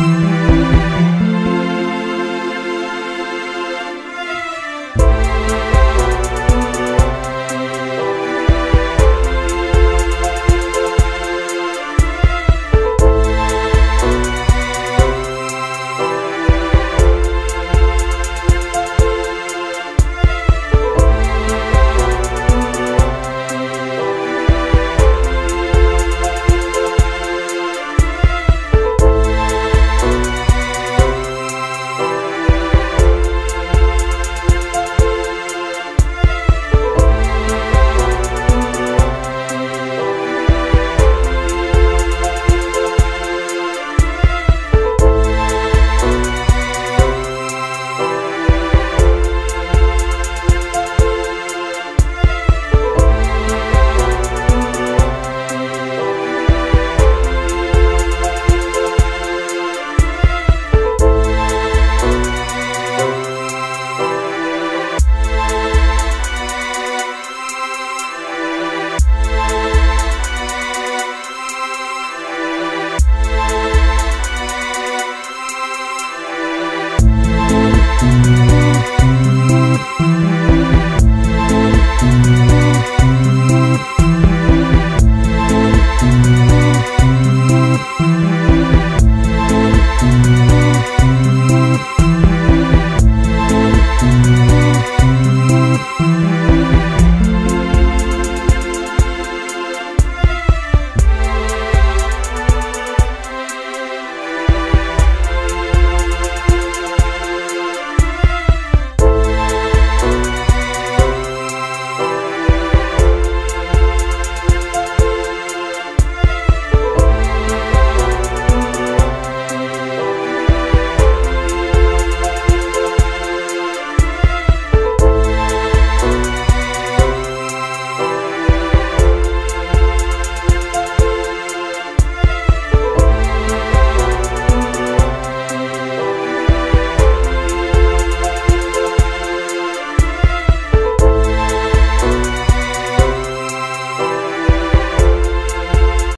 Música